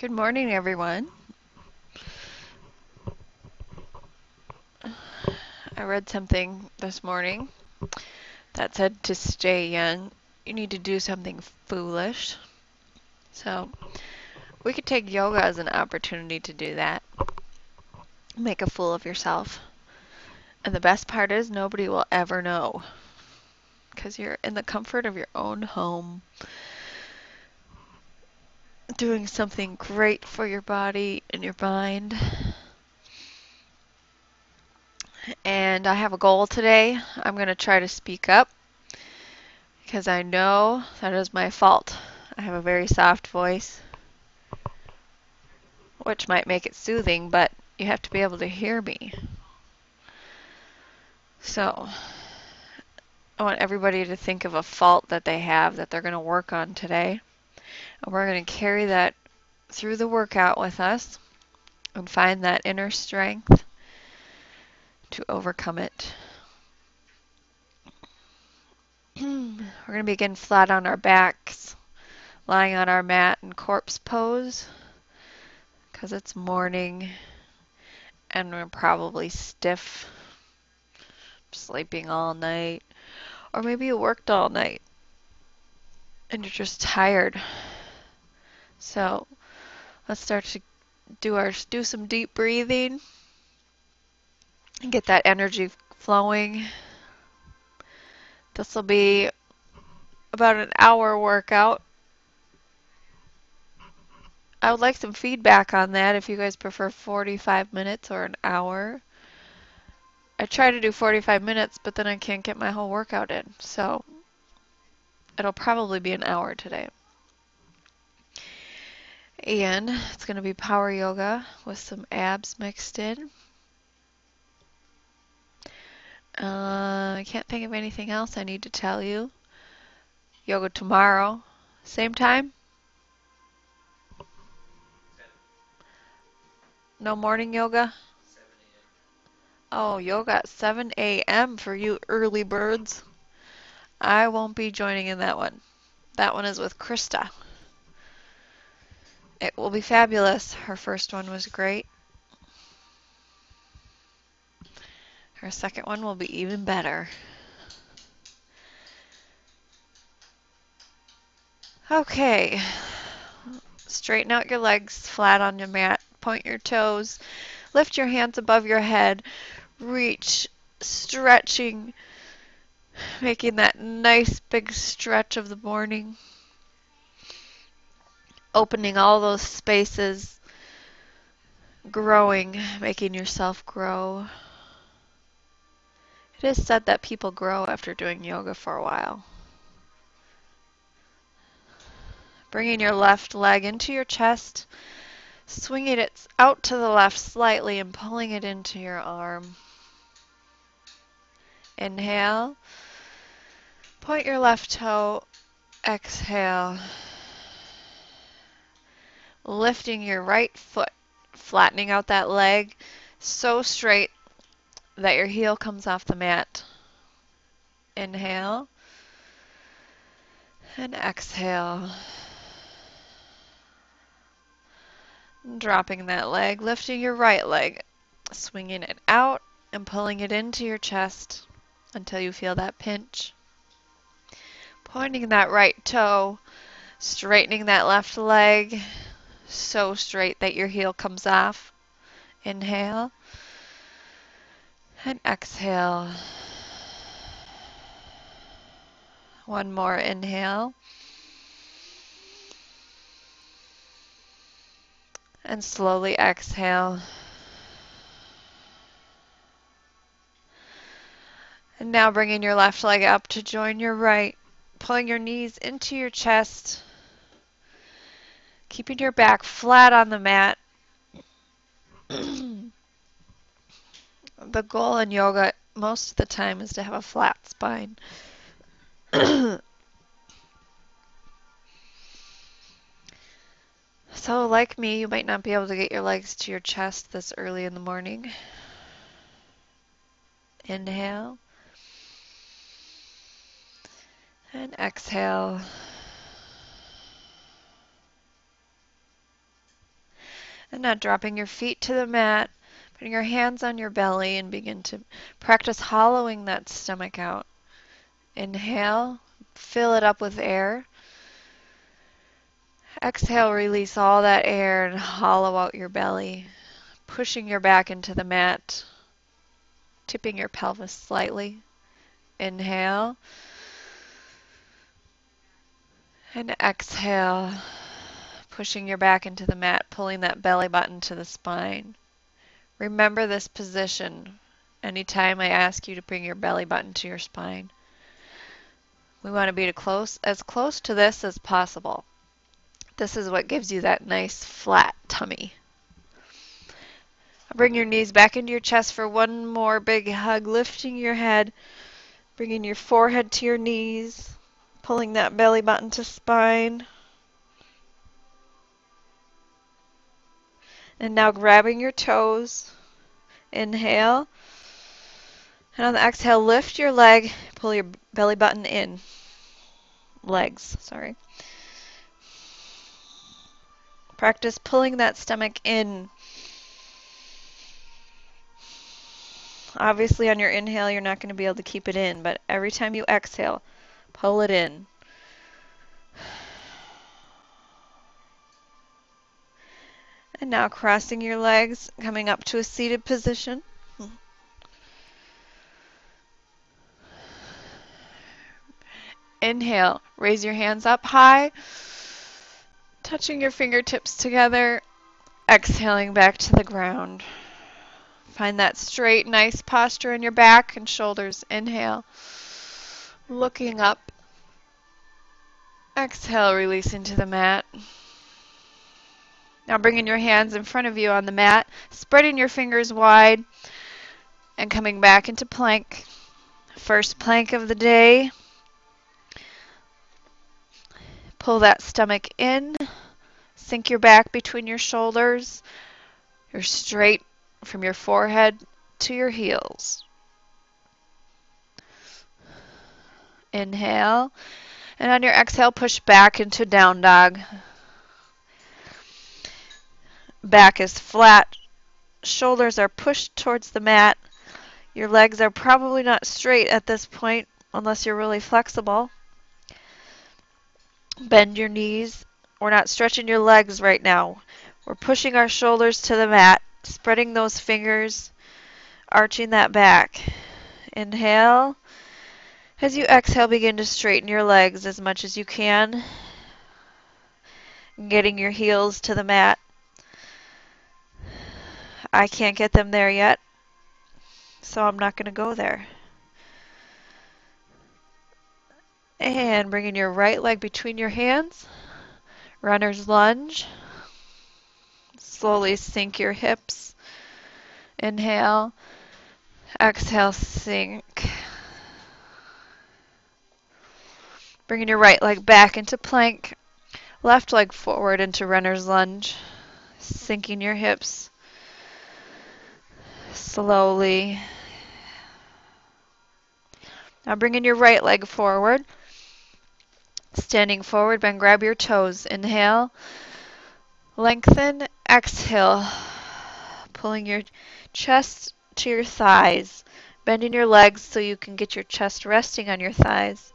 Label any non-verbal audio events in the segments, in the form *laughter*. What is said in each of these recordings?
Good morning, everyone. I read something this morning that said to stay young, you need to do something foolish. So, we could take yoga as an opportunity to do that. Make a fool of yourself. And the best part is, nobody will ever know. Because you're in the comfort of your own home doing something great for your body and your mind. And I have a goal today. I'm going to try to speak up because I know that is my fault. I have a very soft voice, which might make it soothing, but you have to be able to hear me. So, I want everybody to think of a fault that they have that they're going to work on today. And we're going to carry that through the workout with us and find that inner strength to overcome it. *clears throat* we're going to begin flat on our backs, lying on our mat in corpse pose because it's morning and we're probably stiff, sleeping all night, or maybe you worked all night and you're just tired. So let's start to do our do some deep breathing and get that energy flowing. This will be about an hour workout. I would like some feedback on that if you guys prefer 45 minutes or an hour. I try to do 45 minutes, but then I can't get my whole workout in. So it'll probably be an hour today. And it's going to be power yoga with some abs mixed in. Uh, I can't think of anything else I need to tell you. Yoga tomorrow, same time? No morning yoga? Oh, yoga at 7 a.m. for you early birds. I won't be joining in that one. That one is with Krista. It will be fabulous. Her first one was great. Her second one will be even better. Okay. Straighten out your legs flat on your mat. Point your toes. Lift your hands above your head. Reach, stretching, making that nice big stretch of the morning opening all those spaces, growing, making yourself grow. It is said that people grow after doing yoga for a while. Bringing your left leg into your chest, swinging it out to the left slightly and pulling it into your arm. Inhale. Point your left toe. Exhale lifting your right foot, flattening out that leg so straight that your heel comes off the mat. Inhale and exhale. Dropping that leg, lifting your right leg, swinging it out and pulling it into your chest until you feel that pinch. Pointing that right toe, straightening that left leg, so straight that your heel comes off. Inhale and exhale. One more inhale. And slowly exhale. And now bringing your left leg up to join your right, pulling your knees into your chest keeping your back flat on the mat. *clears throat* the goal in yoga most of the time is to have a flat spine. *clears throat* so, like me, you might not be able to get your legs to your chest this early in the morning. Inhale. And exhale. And now dropping your feet to the mat, putting your hands on your belly and begin to practice hollowing that stomach out. Inhale, fill it up with air. Exhale, release all that air and hollow out your belly, pushing your back into the mat, tipping your pelvis slightly. Inhale. And exhale, pushing your back into the mat, pulling that belly button to the spine. Remember this position anytime I ask you to bring your belly button to your spine. We want to be close, as close to this as possible. This is what gives you that nice flat tummy. Bring your knees back into your chest for one more big hug, lifting your head, bringing your forehead to your knees, pulling that belly button to spine. And now grabbing your toes. Inhale. And on the exhale, lift your leg, pull your belly button in. Legs, sorry. Practice pulling that stomach in. Obviously, on your inhale, you're not going to be able to keep it in, but every time you exhale, pull it in. And now crossing your legs, coming up to a seated position. Inhale, raise your hands up high, touching your fingertips together, exhaling back to the ground. Find that straight, nice posture in your back and shoulders. Inhale, looking up. Exhale, release into the mat. Now bringing your hands in front of you on the mat, spreading your fingers wide, and coming back into plank. First plank of the day. Pull that stomach in. Sink your back between your shoulders. You're straight from your forehead to your heels. Inhale. And on your exhale, push back into down dog. Back is flat. Shoulders are pushed towards the mat. Your legs are probably not straight at this point unless you're really flexible. Bend your knees. We're not stretching your legs right now. We're pushing our shoulders to the mat, spreading those fingers, arching that back. Inhale. As you exhale, begin to straighten your legs as much as you can, getting your heels to the mat. I can't get them there yet, so I'm not going to go there. And bringing your right leg between your hands, runner's lunge. Slowly sink your hips. Inhale, exhale, sink. Bringing your right leg back into plank, left leg forward into runner's lunge, sinking your hips slowly. Now bringing your right leg forward. Standing forward, bend, grab your toes. Inhale. Lengthen. Exhale. Pulling your chest to your thighs. Bending your legs so you can get your chest resting on your thighs.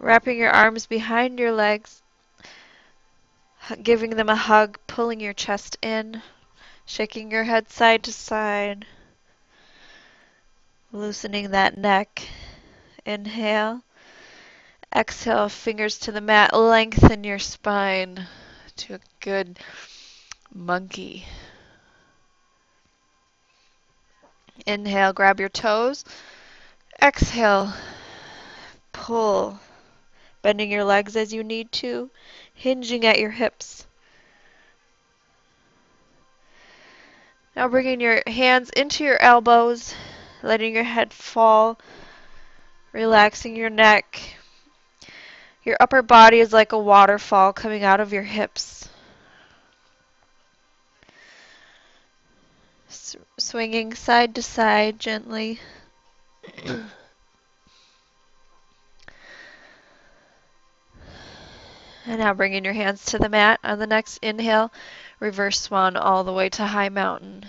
Wrapping your arms behind your legs. Giving them a hug, pulling your chest in. Shaking your head side to side. Loosening that neck. Inhale. Exhale, fingers to the mat. Lengthen your spine to a good monkey. Inhale, grab your toes. Exhale, pull. Bending your legs as you need to, hinging at your hips. Now bringing your hands into your elbows, letting your head fall, relaxing your neck. Your upper body is like a waterfall coming out of your hips. S swinging side to side gently. *clears throat* And now bringing your hands to the mat on the next inhale, reverse swan all the way to high mountain.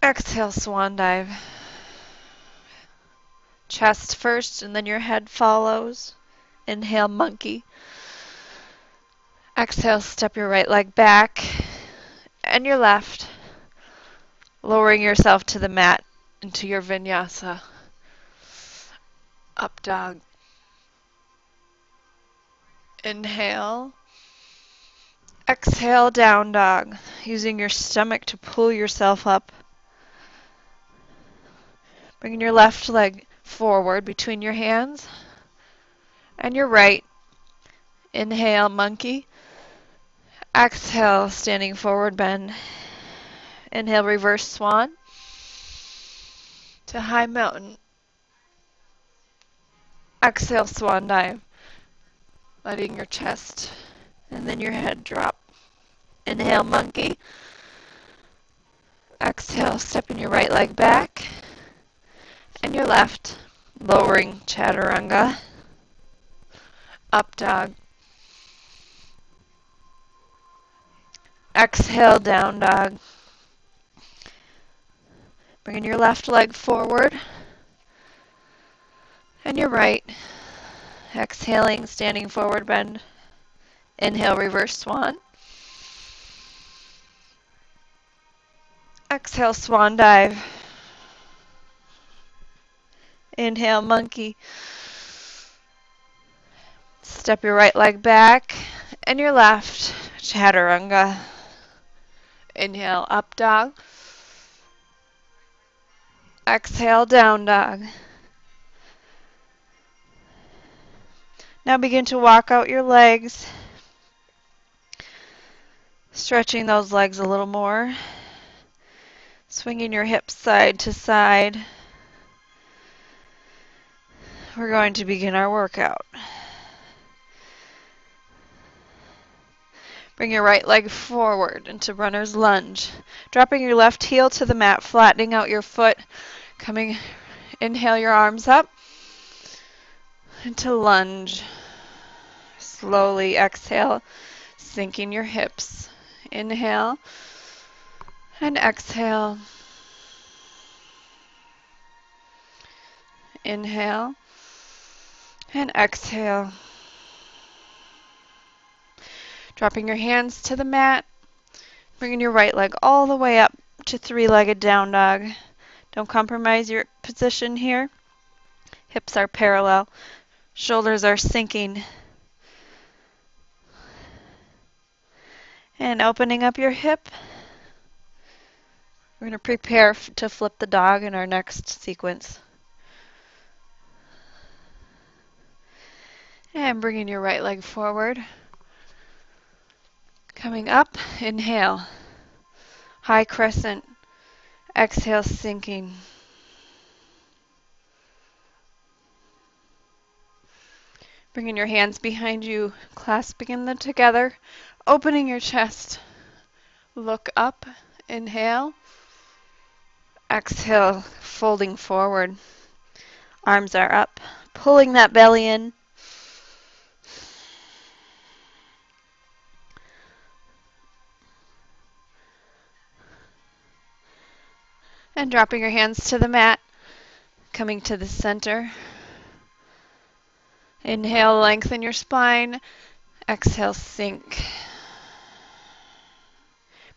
Exhale, swan dive. Chest first and then your head follows. Inhale, monkey. Exhale, step your right leg back and your left, lowering yourself to the mat into your vinyasa. Up dog. Inhale. Exhale, down dog, using your stomach to pull yourself up. Bringing your left leg forward between your hands and your right. Inhale, monkey. Exhale, standing forward bend. Inhale, reverse swan to high mountain. Exhale, swan dive. Letting your chest and then your head drop. Inhale, monkey. Exhale, stepping your right leg back and your left, lowering chaturanga, up dog. Exhale, down dog. Bringing your left leg forward and your right. Exhaling, standing forward bend. Inhale, reverse swan. Exhale, swan dive. Inhale, monkey. Step your right leg back and your left, chaturanga. Inhale, up dog. Exhale, down dog. Now begin to walk out your legs, stretching those legs a little more, swinging your hips side to side we're going to begin our workout. Bring your right leg forward into runner's lunge. Dropping your left heel to the mat, flattening out your foot. Coming, inhale your arms up into lunge. Slowly exhale, sinking your hips. Inhale and exhale. Inhale and exhale. Dropping your hands to the mat, bringing your right leg all the way up to three-legged down dog. Don't compromise your position here. Hips are parallel, shoulders are sinking. And opening up your hip. We're going to prepare to flip the dog in our next sequence. And bringing your right leg forward. Coming up, inhale. High crescent. Exhale, sinking. Bringing your hands behind you, clasping them together, opening your chest. Look up, inhale. Exhale, folding forward. Arms are up, pulling that belly in. And dropping your hands to the mat, coming to the center. Inhale, lengthen your spine. Exhale, sink.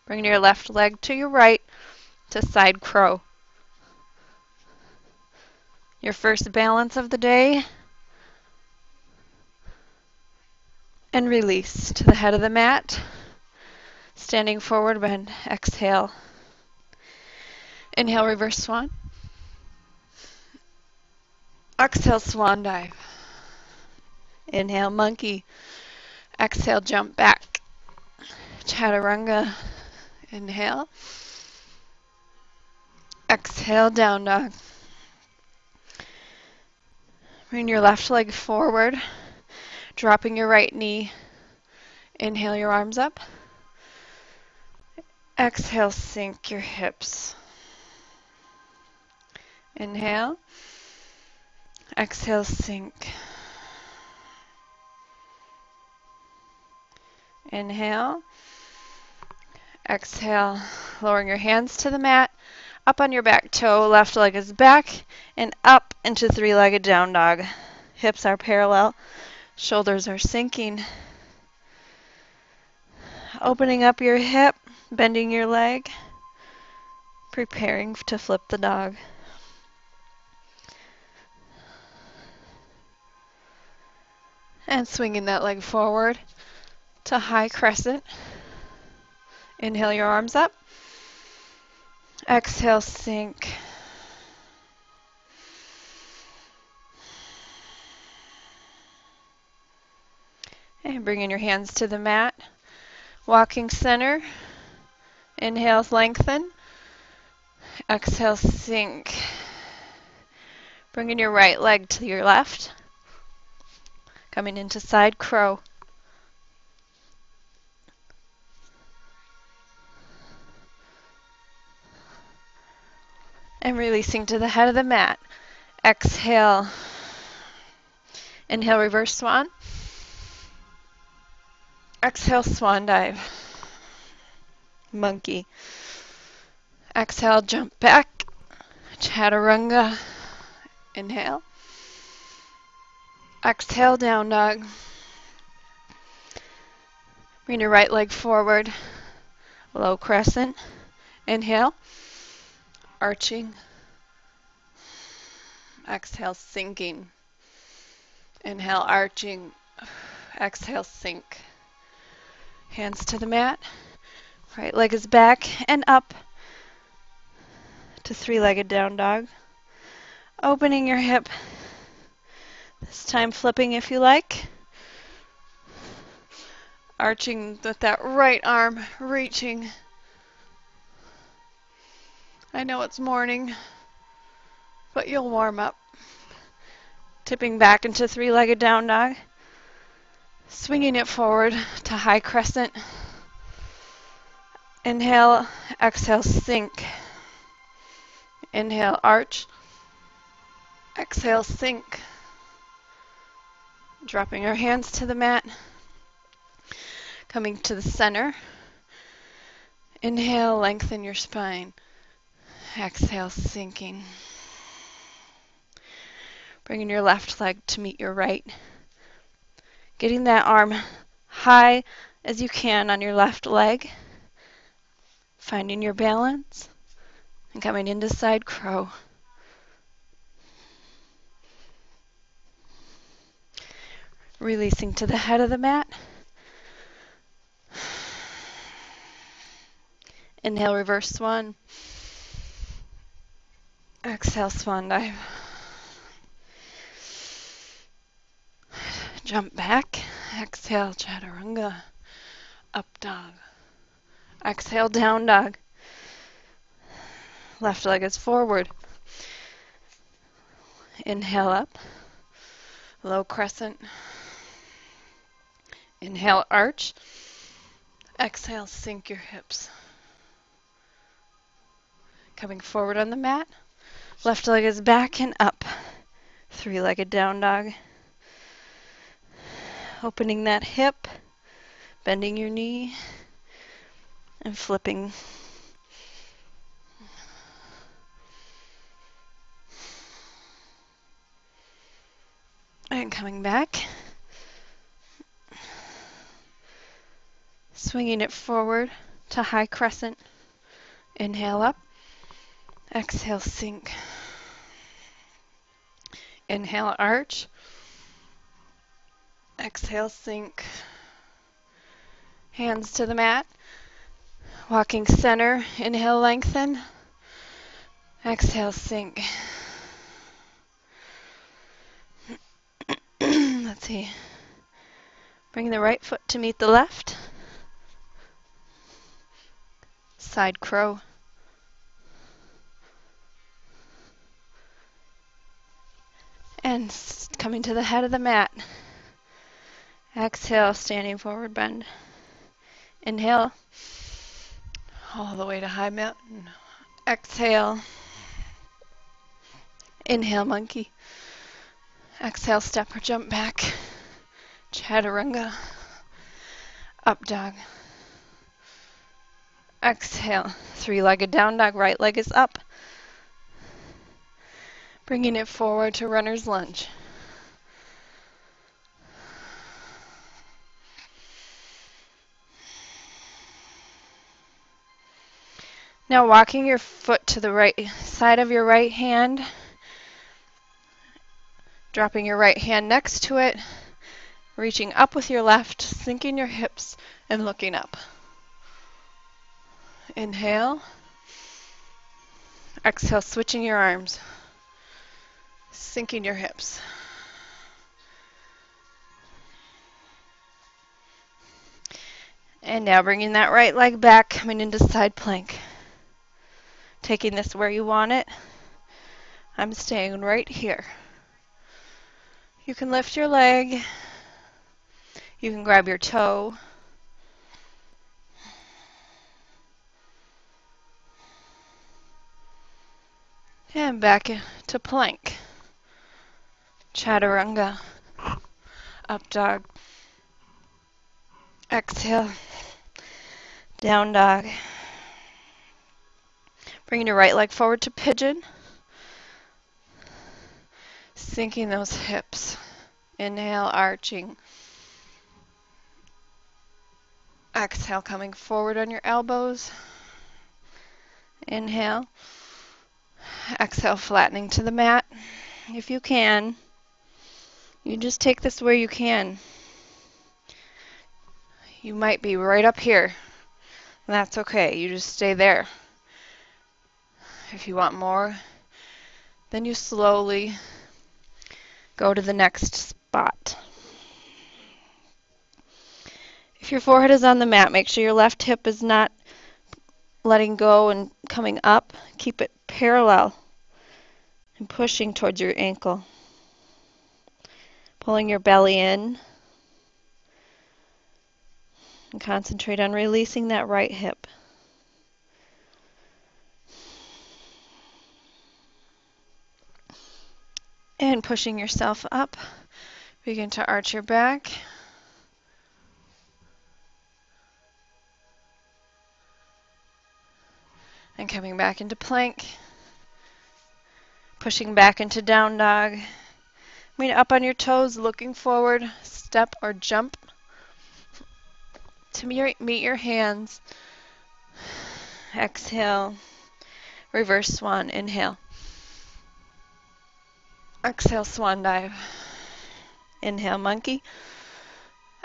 Bring your left leg to your right to side crow. Your first balance of the day. And release to the head of the mat. Standing forward bend. Exhale. Inhale, reverse swan. Exhale, swan dive. Inhale, monkey. Exhale, jump back. Chaturanga. Inhale. Exhale, down dog. Bring your left leg forward, dropping your right knee. Inhale your arms up. Exhale, sink your hips. Inhale. Exhale, sink. Inhale. Exhale, lowering your hands to the mat, up on your back toe, left leg is back, and up into three-legged down dog. Hips are parallel, shoulders are sinking. Opening up your hip, bending your leg, preparing to flip the dog. And swinging that leg forward to high crescent. Inhale your arms up. Exhale, sink. And bringing your hands to the mat. Walking center. Inhale, lengthen. Exhale, sink. Bringing your right leg to your left. Coming into side crow. And releasing to the head of the mat. Exhale. Inhale, reverse swan. Exhale, swan dive. Monkey. Exhale, jump back. Chaturanga. Inhale. Exhale, down dog. Bring your right leg forward. Low crescent. Inhale arching. Exhale, sinking. Inhale, arching. Exhale, sink. Hands to the mat. Right leg is back and up to three-legged down dog. Opening your hip. This time flipping if you like. Arching with that right arm, reaching I know it's morning, but you'll warm up. Tipping back into three-legged down dog. Swinging it forward to high crescent. Inhale, exhale, sink. Inhale, arch. Exhale, sink. Dropping our hands to the mat. Coming to the center. Inhale, lengthen your spine. Exhale, sinking. Bringing your left leg to meet your right. Getting that arm high as you can on your left leg. Finding your balance and coming into side crow. Releasing to the head of the mat. Inhale, reverse swan. Exhale, swan dive. Jump back. Exhale, chaturanga. Up dog. Exhale, down dog. Left leg is forward. Inhale up. Low crescent. Inhale, arch. Exhale, sink your hips. Coming forward on the mat. Left leg is back and up. Three-legged down dog. Opening that hip, bending your knee, and flipping. And coming back. Swinging it forward to high crescent. Inhale up. Exhale, sink. Inhale, arch. Exhale, sink. Hands to the mat. Walking center. Inhale, lengthen. Exhale, sink. *clears throat* Let's see. Bring the right foot to meet the left. Side crow. And coming to the head of the mat. Exhale, standing forward bend. Inhale, all the way to high mountain. Exhale. Inhale, monkey. Exhale, step or jump back. Chaturanga. Up dog. Exhale, three-legged down dog, right leg is up. Bringing it forward to runner's lunge. Now walking your foot to the right side of your right hand, dropping your right hand next to it, reaching up with your left, sinking your hips and looking up. Inhale. Exhale, switching your arms, sinking your hips. And now bringing that right leg back, coming into side plank taking this where you want it. I'm staying right here. You can lift your leg. You can grab your toe. And back to plank. Chaturanga. Up dog. Exhale. Down dog. Bringing your right leg forward to pigeon. Sinking those hips. Inhale, arching. Exhale, coming forward on your elbows. Inhale. Exhale, flattening to the mat. If you can, you just take this where you can. You might be right up here. That's okay. You just stay there. If you want more, then you slowly go to the next spot. If your forehead is on the mat, make sure your left hip is not letting go and coming up. Keep it parallel and pushing towards your ankle. Pulling your belly in. And concentrate on releasing that right hip. And pushing yourself up, begin to arch your back. And coming back into plank. Pushing back into down dog. I mean, up on your toes, looking forward, step or jump to meet your hands. Exhale. Reverse swan. Inhale. Exhale, swan dive. Inhale, monkey.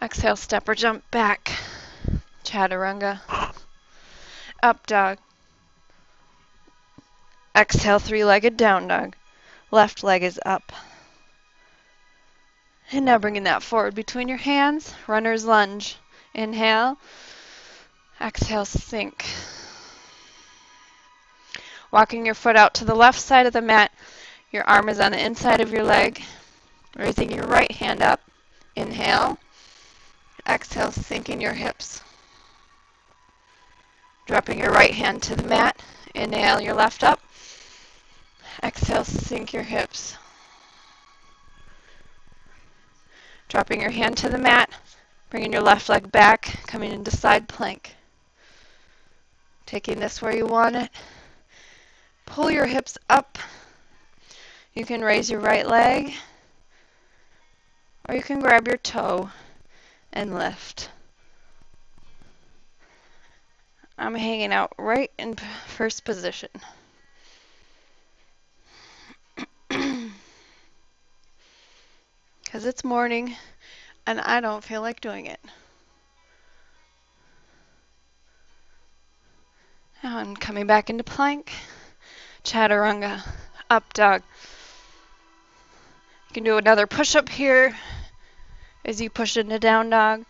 Exhale, step or jump back. Chaturanga. Up dog. Exhale, three-legged down dog. Left leg is up. And now bringing that forward between your hands. Runner's lunge. Inhale. Exhale, sink. Walking your foot out to the left side of the mat. Your arm is on the inside of your leg. Raising your right hand up. Inhale. Exhale, sinking your hips. Dropping your right hand to the mat. Inhale your left up. Exhale, sink your hips. Dropping your hand to the mat. Bringing your left leg back. Coming into side plank. Taking this where you want it. Pull your hips up you can raise your right leg, or you can grab your toe and lift. I'm hanging out right in first position. It's morning and I don't feel like doing it. Now I'm coming back into plank, chaturanga, up dog. You can do another push-up here as you push into down dog.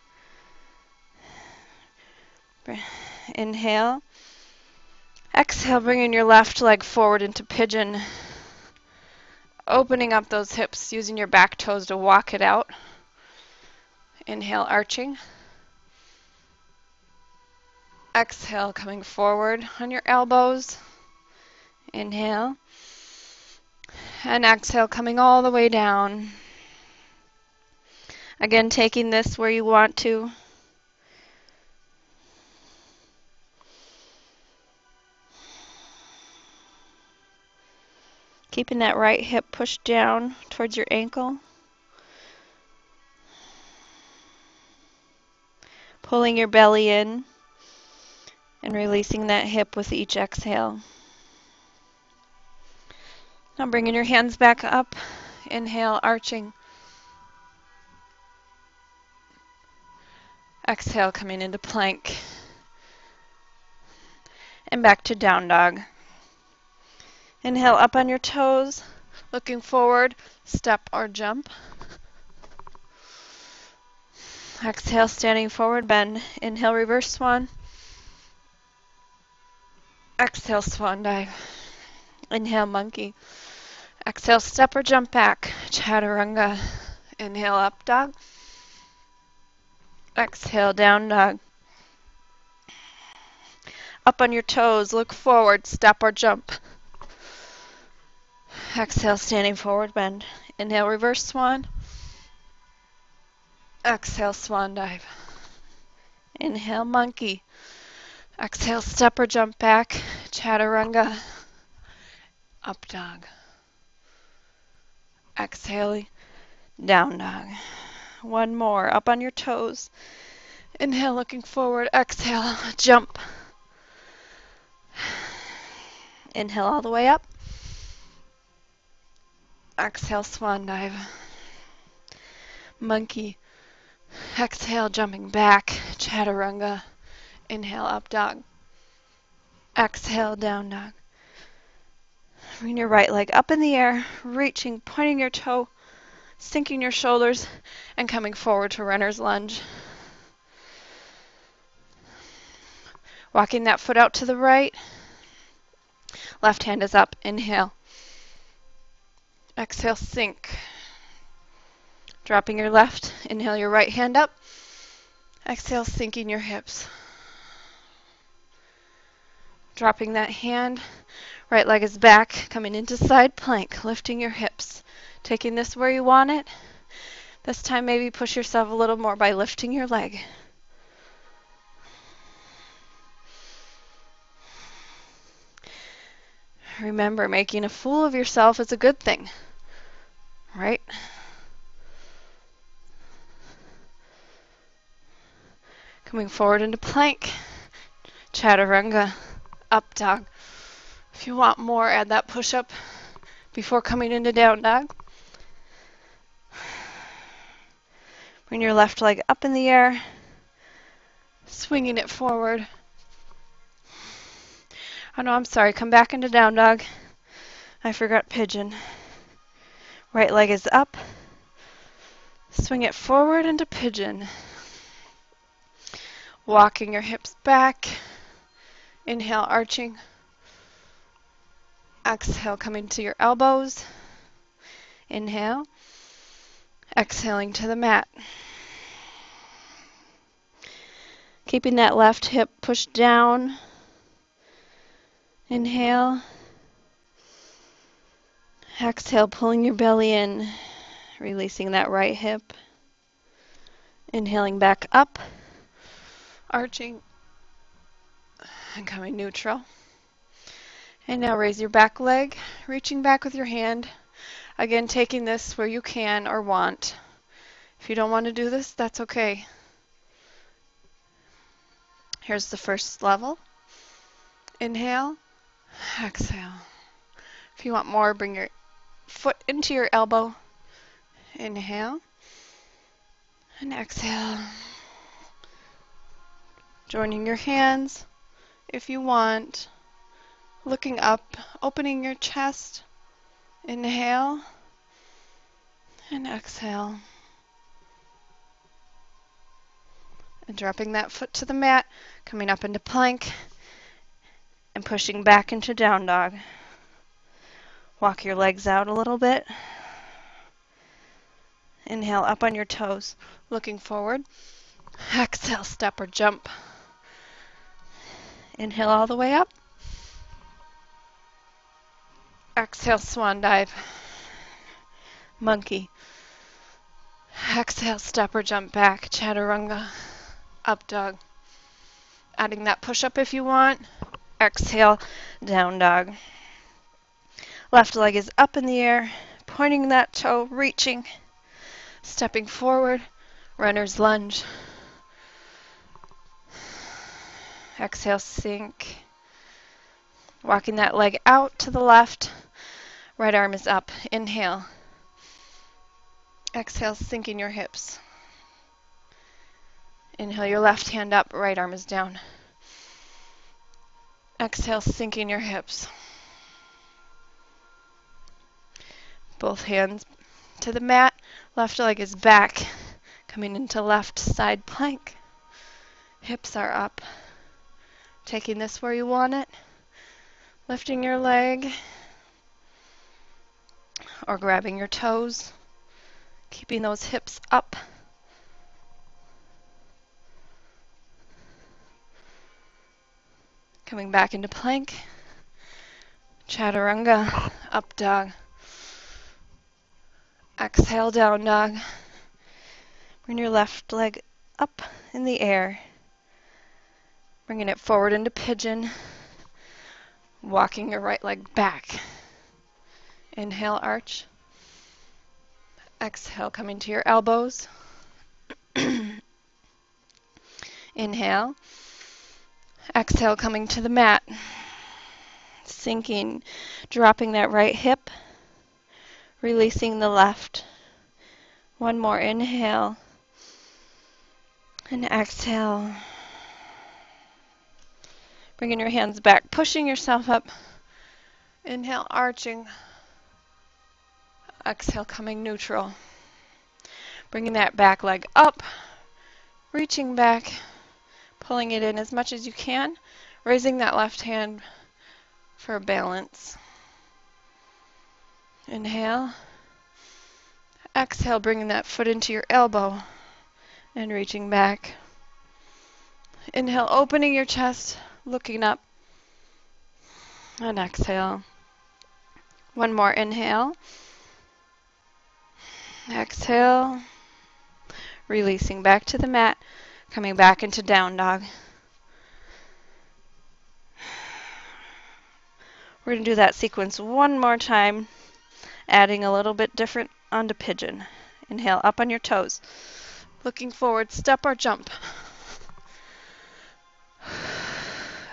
Inhale. Exhale, bringing your left leg forward into pigeon. Opening up those hips, using your back toes to walk it out. Inhale, arching. Exhale, coming forward on your elbows. Inhale. And exhale, coming all the way down. Again, taking this where you want to. Keeping that right hip pushed down towards your ankle. Pulling your belly in and releasing that hip with each exhale. Now bringing your hands back up. Inhale, arching. Exhale, coming into plank. And back to down dog. Inhale up on your toes, looking forward, step or jump. Exhale, standing forward, bend. Inhale, reverse swan. Exhale, swan dive. Inhale, monkey. Exhale, step or jump back, chaturanga. Inhale, up dog. Exhale, down dog. Up on your toes, look forward, step or jump. Exhale, standing forward bend. Inhale, reverse swan. Exhale, swan dive. Inhale, monkey. Exhale, step or jump back, chaturanga. Up dog. Exhale, down dog. One more, up on your toes. Inhale, looking forward. Exhale, jump. Inhale all the way up. Exhale, swan dive. Monkey. Exhale, jumping back. Chaturanga. Inhale, up dog. Exhale, down dog. Bring your right leg up in the air, reaching, pointing your toe, sinking your shoulders, and coming forward to runner's lunge. Walking that foot out to the right. Left hand is up. Inhale. Exhale, sink. Dropping your left, inhale your right hand up. Exhale, sinking your hips. Dropping that hand, right leg is back, coming into side plank, lifting your hips. Taking this where you want it. This time, maybe push yourself a little more by lifting your leg. Remember, making a fool of yourself is a good thing, right? Coming forward into plank, chaturanga, up dog. If you want more, add that push up before coming into down dog. Bring your left leg up in the air, swinging it forward. Oh no, I'm sorry. Come back into down dog. I forgot pigeon. Right leg is up. Swing it forward into pigeon. Walking your hips back. Inhale, arching. Exhale, coming to your elbows. Inhale. Exhaling to the mat. Keeping that left hip pushed down. Inhale. Exhale, pulling your belly in, releasing that right hip. Inhaling back up, arching, and coming neutral. And now raise your back leg, reaching back with your hand. Again, taking this where you can or want. If you don't want to do this, that's okay. Here's the first level. Inhale. Exhale. If you want more, bring your foot into your elbow. Inhale. And exhale. Joining your hands if you want. Looking up, opening your chest. Inhale. And exhale. And dropping that foot to the mat, coming up into plank and pushing back into down dog. Walk your legs out a little bit. Inhale up on your toes, looking forward. Exhale, step or jump. Inhale all the way up. Exhale, swan dive. monkey. Exhale, step or jump back, chaturanga, up dog. Adding that push up if you want. Exhale, down dog. Left leg is up in the air, pointing that toe, reaching, stepping forward, runner's lunge. Exhale, sink. Walking that leg out to the left, right arm is up. Inhale. Exhale, sinking your hips. Inhale your left hand up, right arm is down. Exhale, sinking your hips. Both hands to the mat, left leg is back, coming into left side plank. Hips are up. Taking this where you want it. Lifting your leg or grabbing your toes keeping those hips up. Coming back into plank. Chaturanga, up dog. Exhale, down dog. Bring your left leg up in the air. Bringing it forward into pigeon. Walking your right leg back. Inhale, arch. Exhale, coming to your elbows. *clears throat* Inhale. Exhale, coming to the mat. Sinking, dropping that right hip, releasing the left. One more inhale. And exhale. Bringing your hands back, pushing yourself up. Inhale, arching. Exhale, coming neutral. Bringing that back leg up, reaching back, pulling it in as much as you can, raising that left hand for a balance. Inhale. Exhale, bringing that foot into your elbow and reaching back. Inhale, opening your chest, looking up. And exhale. One more inhale. Exhale. Releasing back to the mat. Coming back into down dog. We're going to do that sequence one more time, adding a little bit different onto pigeon. Inhale up on your toes. Looking forward, step or jump.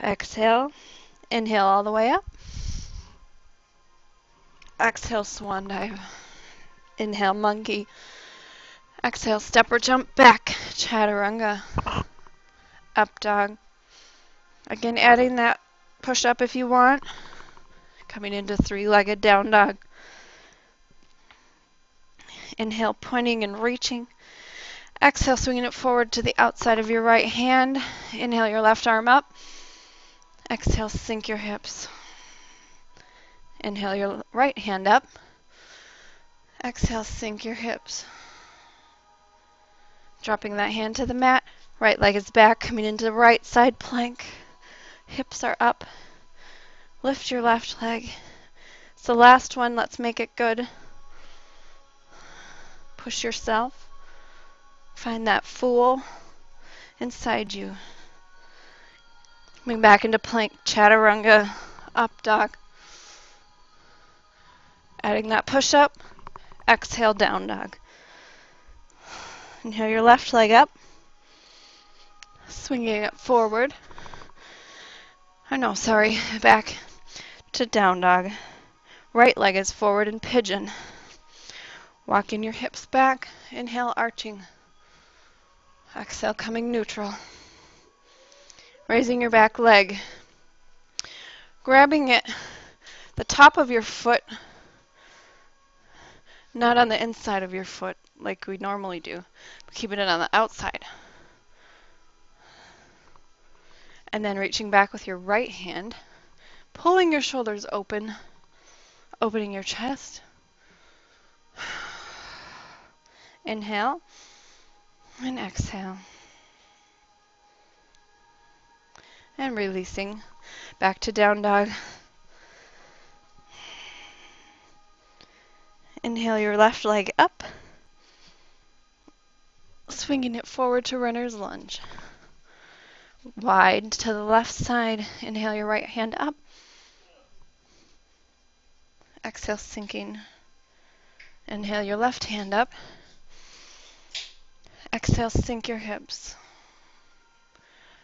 Exhale. Inhale all the way up. Exhale, swan dive. Inhale, monkey. Exhale, step or jump back. Chaturanga. Up dog. Again, adding that push up if you want. Coming into three-legged down dog. Inhale, pointing and reaching. Exhale, swinging it forward to the outside of your right hand. Inhale your left arm up. Exhale, sink your hips. Inhale your right hand up. Exhale, sink your hips. Dropping that hand to the mat. Right leg is back, coming into the right side plank. Hips are up. Lift your left leg. It's the last one. Let's make it good. Push yourself. Find that fool inside you. Coming back into plank, chaturanga, up dog. Adding that push up. Exhale, down dog. Inhale your left leg up. Swinging it forward. Oh, no, sorry, back to down dog. Right leg is forward in pigeon. Walking your hips back. Inhale, arching. Exhale, coming neutral. Raising your back leg. Grabbing it, the top of your foot not on the inside of your foot like we normally do, but keeping it on the outside. And then reaching back with your right hand, pulling your shoulders open, opening your chest. Inhale and exhale. And releasing back to down dog. Inhale your left leg up, swinging it forward to runner's lunge. Wide to the left side. Inhale your right hand up. Exhale, sinking. Inhale your left hand up. Exhale, sink your hips.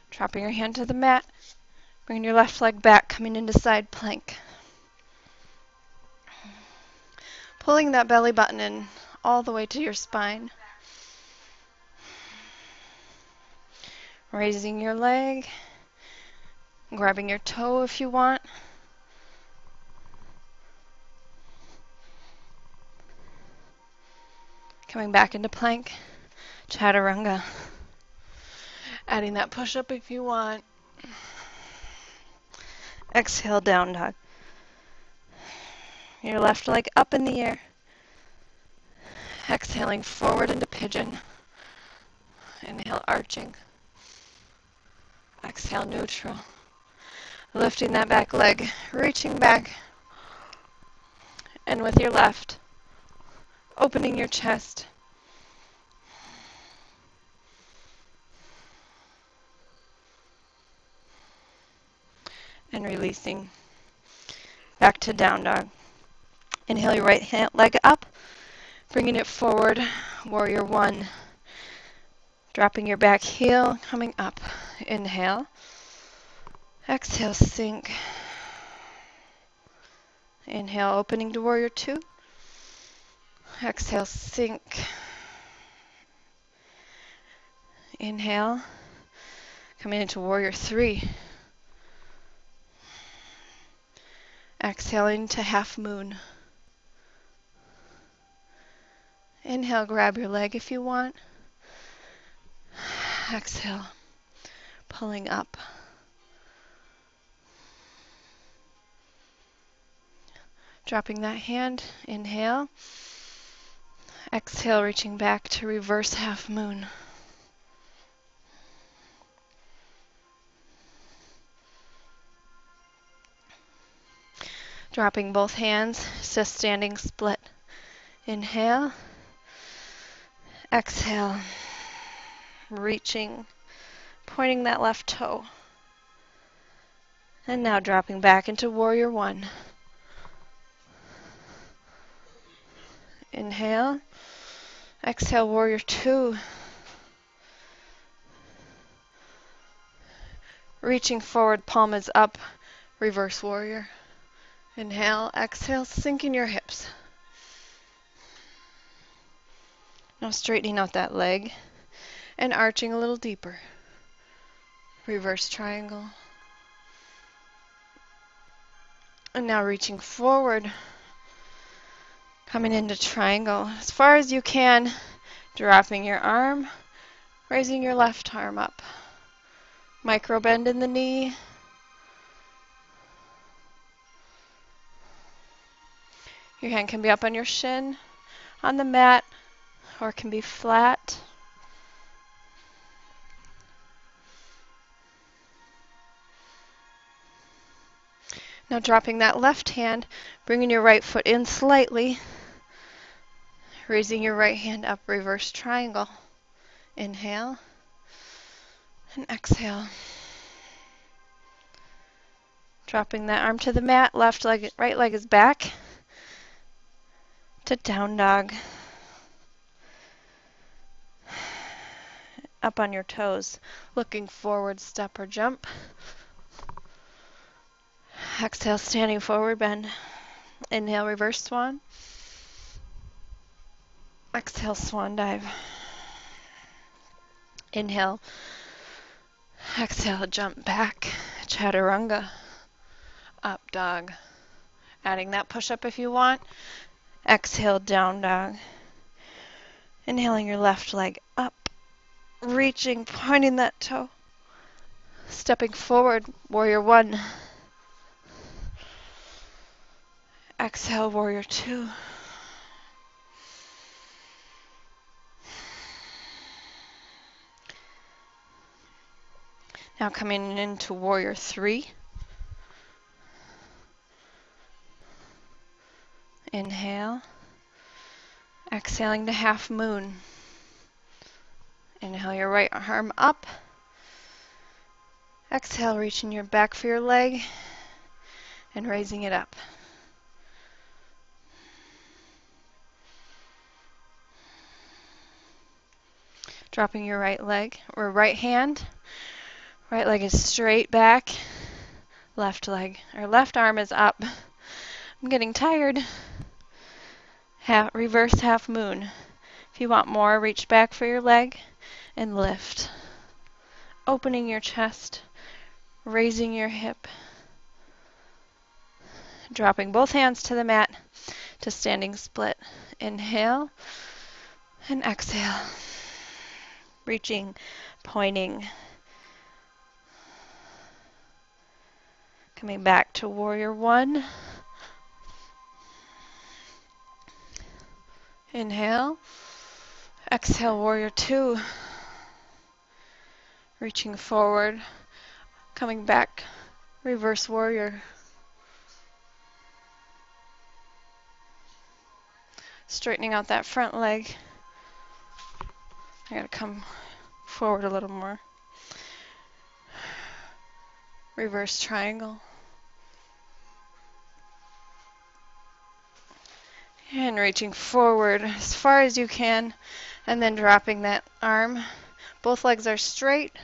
Dropping your hand to the mat. Bringing your left leg back, coming into side plank. Pulling that belly button in all the way to your spine. Raising your leg, grabbing your toe if you want. Coming back into plank, chaturanga. Adding that push up if you want. Exhale, down dog. Your left leg up in the air. Exhaling forward into pigeon. Inhale, arching. Exhale, neutral. Lifting that back leg, reaching back. And with your left, opening your chest. And releasing. Back to down dog. Inhale your right hand, leg up, bringing it forward, warrior one. Dropping your back heel, coming up. Inhale. Exhale, sink. Inhale, opening to warrior two. Exhale, sink. Inhale, coming into warrior three. Exhaling to half moon. Inhale, grab your leg if you want. Exhale, pulling up. Dropping that hand, inhale. Exhale, reaching back to reverse half moon. Dropping both hands to standing split. Inhale. Exhale. Reaching, pointing that left toe. And now dropping back into warrior one. Inhale. Exhale, warrior two. Reaching forward, palm is up, reverse warrior. Inhale, exhale, sinking your hips. Now straightening out that leg and arching a little deeper. Reverse triangle. And now reaching forward, coming into triangle as far as you can, dropping your arm, raising your left arm up. Micro bend in the knee. Your hand can be up on your shin, on the mat, or it can be flat. Now dropping that left hand, bringing your right foot in slightly, raising your right hand up, reverse triangle. Inhale and exhale. Dropping that arm to the mat, left leg, right leg is back to down dog. Up on your toes, looking forward, step or jump. Exhale, standing forward bend. Inhale, reverse swan. Exhale, swan dive. Inhale. Exhale, jump back. Chaturanga. Up dog. Adding that push up if you want. Exhale, down dog. Inhaling your left leg up. Reaching, pointing that toe. Stepping forward, warrior one. Exhale, warrior two. Now coming into warrior three. Inhale. Exhaling to half moon. Inhale your right arm up. Exhale, reaching your back for your leg and raising it up. Dropping your right leg or right hand. Right leg is straight back. Left leg or left arm is up. I'm getting tired. Half, reverse half moon. If you want more, reach back for your leg and lift. Opening your chest, raising your hip. Dropping both hands to the mat to standing split. Inhale and exhale. Reaching, pointing. Coming back to warrior one. Inhale. Exhale, warrior two. Reaching forward, coming back, reverse warrior. Straightening out that front leg. I gotta come forward a little more. Reverse triangle. And reaching forward as far as you can, and then dropping that arm. Both legs are straight.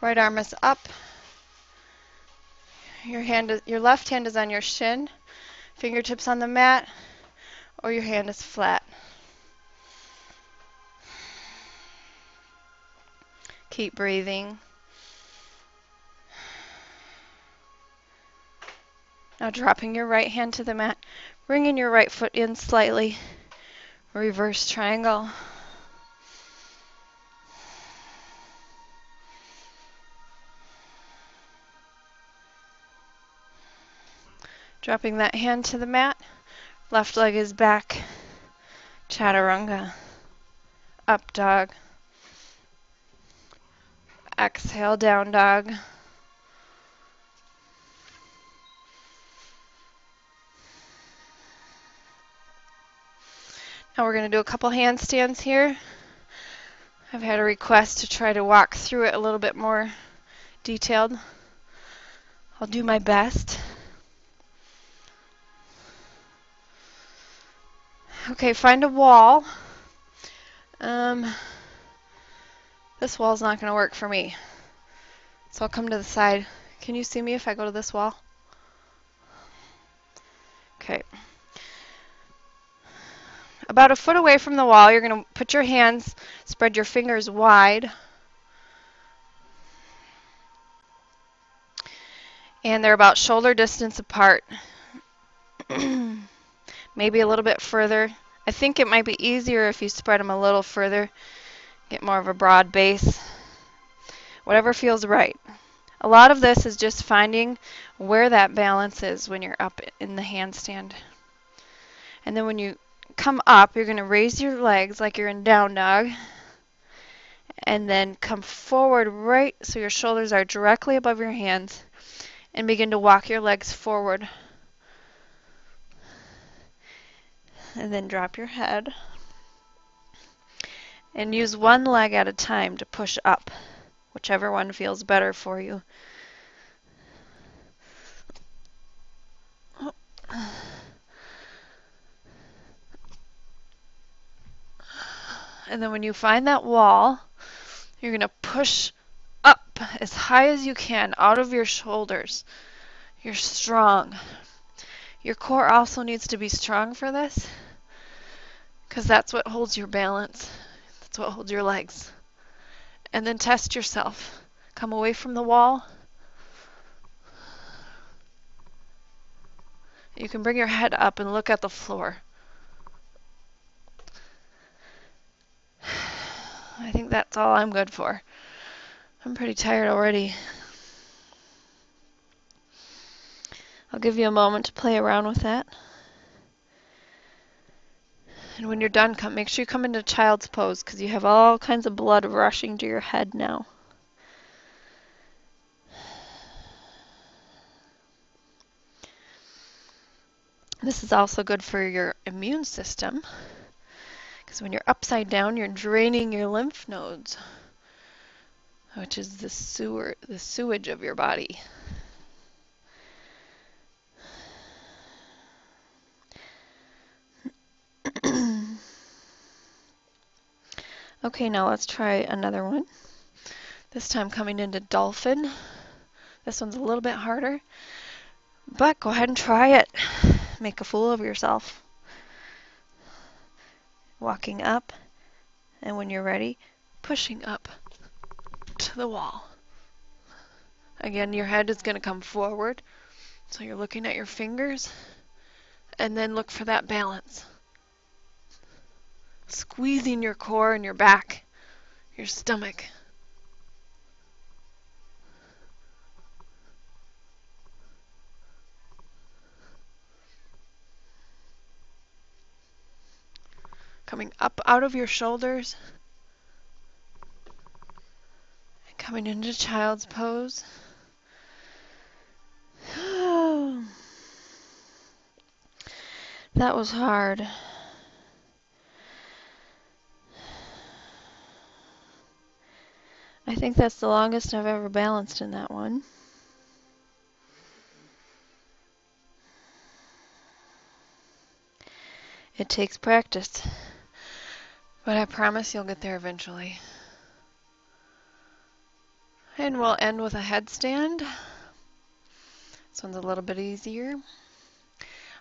Right arm is up. Your hand, your left hand is on your shin, fingertips on the mat, or your hand is flat. Keep breathing. Now dropping your right hand to the mat, bringing your right foot in slightly. Reverse triangle. Dropping that hand to the mat. Left leg is back. Chaturanga. Up dog. Exhale, down dog. Now we're going to do a couple handstands here. I've had a request to try to walk through it a little bit more detailed. I'll do my best. Okay, find a wall. Um, this wall's not going to work for me. So I'll come to the side. Can you see me if I go to this wall? Okay. About a foot away from the wall, you're going to put your hands, spread your fingers wide. And they're about shoulder distance apart. *clears throat* Maybe a little bit further. I think it might be easier if you spread them a little further. Get more of a broad base. Whatever feels right. A lot of this is just finding where that balance is when you're up in the handstand. And then when you come up, you're going to raise your legs like you're in down dog. And then come forward right so your shoulders are directly above your hands. And begin to walk your legs forward. And then drop your head. And use one leg at a time to push up, whichever one feels better for you. And then when you find that wall, you're going to push up as high as you can out of your shoulders. You're strong. Your core also needs to be strong for this because that's what holds your balance. That's what holds your legs. And then test yourself. Come away from the wall. You can bring your head up and look at the floor. I think that's all I'm good for. I'm pretty tired already. I'll give you a moment to play around with that. And when you're done, come make sure you come into child's pose because you have all kinds of blood rushing to your head now. This is also good for your immune system Because when you're upside down, you're draining your lymph nodes, which is the sewer, the sewage of your body. *clears throat* okay, now let's try another one. This time coming into dolphin. This one's a little bit harder, but go ahead and try it. Make a fool of yourself. Walking up, and when you're ready, pushing up to the wall. Again, your head is going to come forward, so you're looking at your fingers, and then look for that balance. Squeezing your core and your back, your stomach. coming up out of your shoulders, and coming into child's pose. *sighs* that was hard. I think that's the longest I've ever balanced in that one. It takes practice. But I promise you'll get there eventually. And we'll end with a headstand. This one's a little bit easier.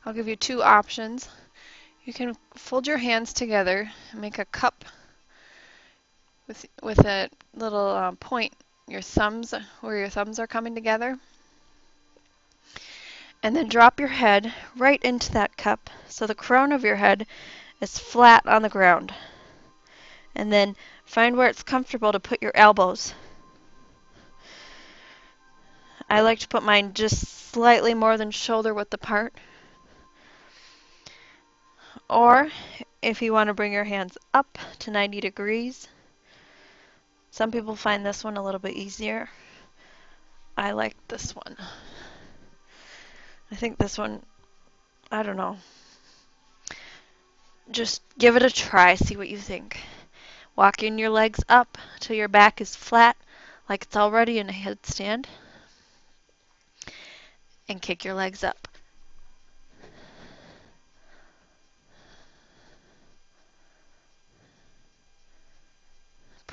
I'll give you two options. You can fold your hands together and make a cup with, with a little uh, point, your thumbs, where your thumbs are coming together. And then drop your head right into that cup so the crown of your head is flat on the ground and then find where it's comfortable to put your elbows. I like to put mine just slightly more than shoulder width apart. Or if you want to bring your hands up to 90 degrees, some people find this one a little bit easier. I like this one. I think this one, I don't know. Just give it a try, see what you think. Walking your legs up till your back is flat like it's already in a headstand. And kick your legs up.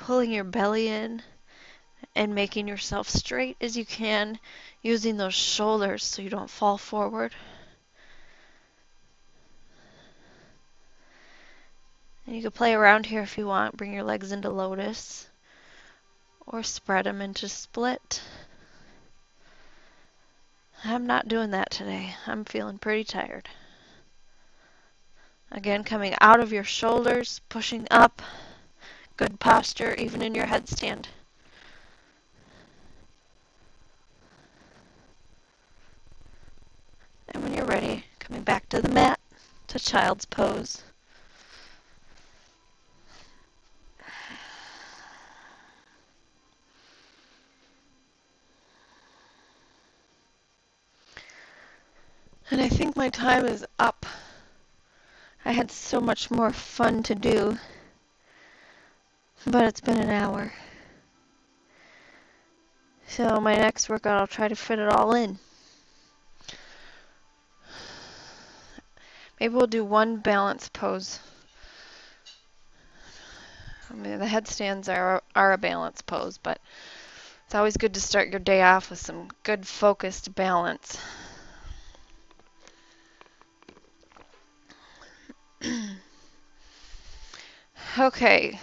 Pulling your belly in and making yourself straight as you can using those shoulders so you don't fall forward. And you can play around here if you want. Bring your legs into lotus or spread them into split. I'm not doing that today. I'm feeling pretty tired. Again, coming out of your shoulders, pushing up. Good posture, even in your headstand. And when you're ready, coming back to the mat to child's pose. And I think my time is up. I had so much more fun to do. But it's been an hour. So my next workout, I'll try to fit it all in. Maybe we'll do one balance pose. I mean, the headstands are, are a balance pose, but it's always good to start your day off with some good focused balance. *clears throat* okay.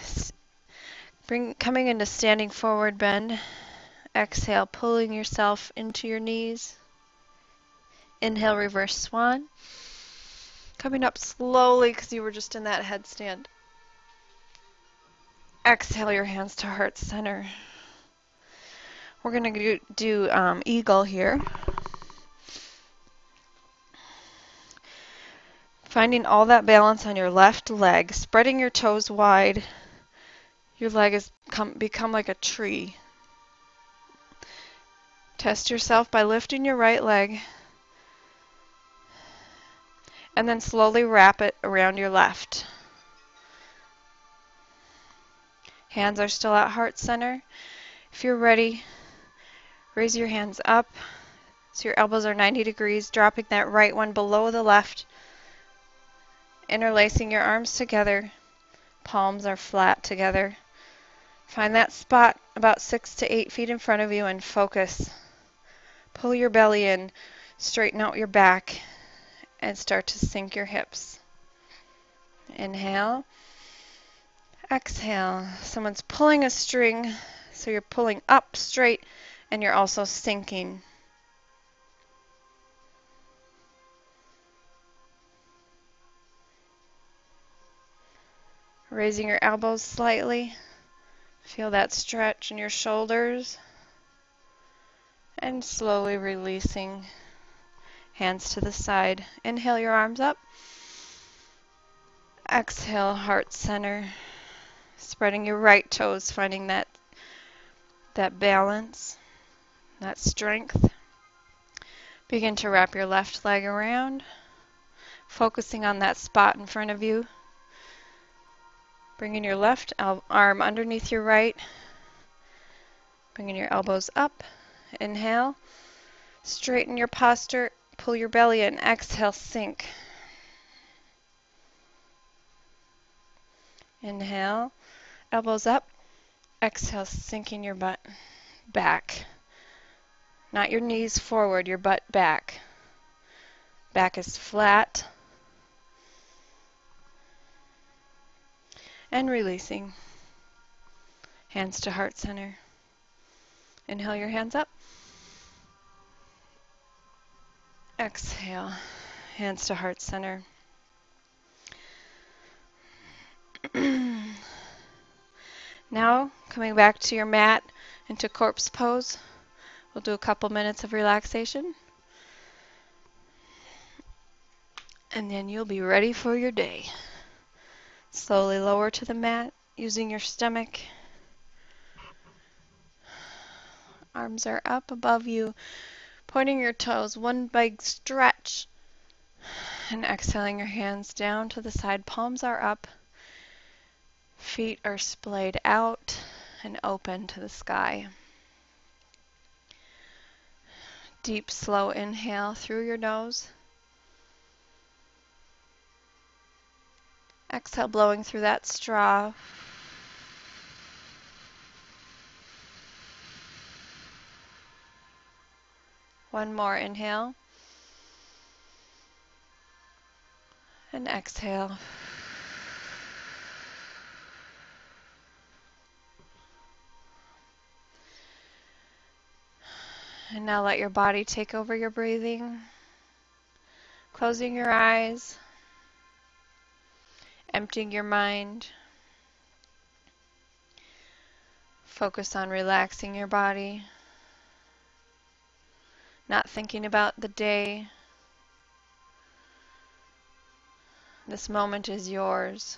Bring coming into standing forward bend. Exhale, pulling yourself into your knees. Inhale, reverse swan. Coming up slowly because you were just in that headstand. Exhale your hands to heart center. We're going to do um, eagle here. Finding all that balance on your left leg, spreading your toes wide. Your leg has come, become like a tree. Test yourself by lifting your right leg and then slowly wrap it around your left. Hands are still at heart center. If you're ready, raise your hands up so your elbows are 90 degrees, dropping that right one below the left. Interlacing your arms together, palms are flat together. Find that spot about six to eight feet in front of you and focus. Pull your belly in, straighten out your back, and start to sink your hips. Inhale. Exhale. Someone's pulling a string, so you're pulling up straight and you're also sinking. Raising your elbows slightly. Feel that stretch in your shoulders. And slowly releasing. Hands to the side. Inhale your arms up. Exhale, heart center. Spreading your right toes, finding that that balance, that strength. Begin to wrap your left leg around, focusing on that spot in front of you. Bringing your left arm underneath your right. Bringing your elbows up. Inhale. Straighten your posture. Pull your belly in. Exhale, sink. Inhale. Elbows up. Exhale, sinking your butt back. Not your knees forward, your butt back. Back is flat. And releasing. Hands to heart center. Inhale your hands up. Exhale, hands to heart center. *clears throat* now, coming back to your mat into corpse pose, we'll do a couple minutes of relaxation. And then you'll be ready for your day. Slowly lower to the mat using your stomach. Arms are up above you, pointing your toes, one big stretch. And exhaling your hands down to the side, palms are up. Feet are splayed out and open to the sky. Deep, slow inhale through your nose. Exhale, blowing through that straw. One more inhale. And exhale. And now let your body take over your breathing. Closing your eyes emptying your mind. Focus on relaxing your body, not thinking about the day. This moment is yours.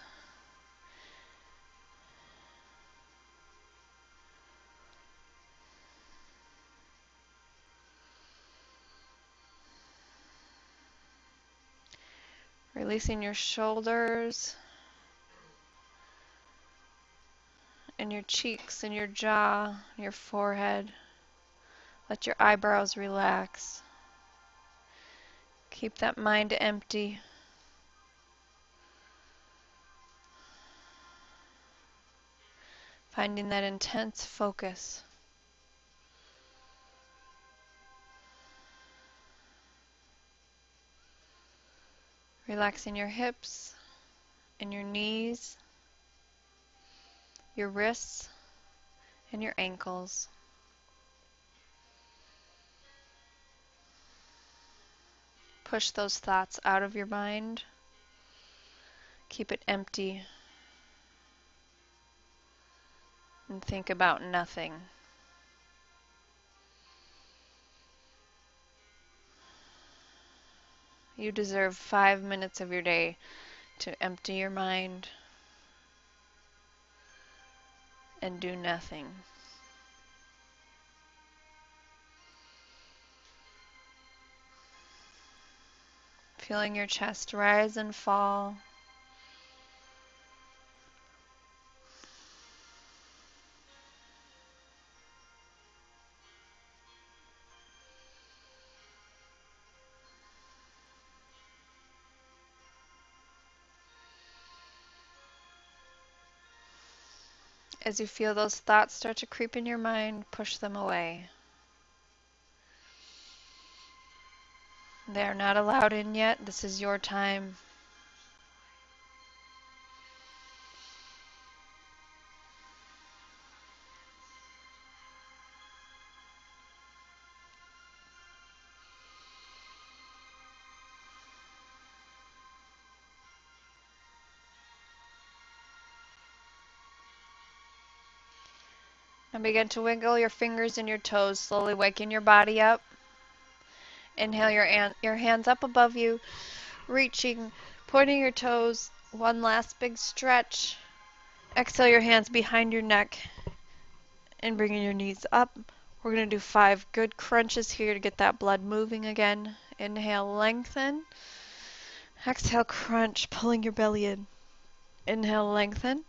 Releasing your shoulders and your cheeks and your jaw, your forehead. Let your eyebrows relax. Keep that mind empty. Finding that intense focus. Relaxing your hips and your knees, your wrists, and your ankles. Push those thoughts out of your mind. Keep it empty. And think about nothing. You deserve five minutes of your day to empty your mind and do nothing. Feeling your chest rise and fall. As you feel those thoughts start to creep in your mind, push them away. They're not allowed in yet. This is your time. And begin to wiggle your fingers and your toes, slowly waking your body up. Inhale your, an- your hands up above you, reaching, pointing your toes. One last big stretch. Exhale your hands behind your neck and bringing your knees up. We're going to do five good crunches here to get that blood moving again. Inhale, lengthen. Exhale, crunch, pulling your belly in. Inhale, lengthen.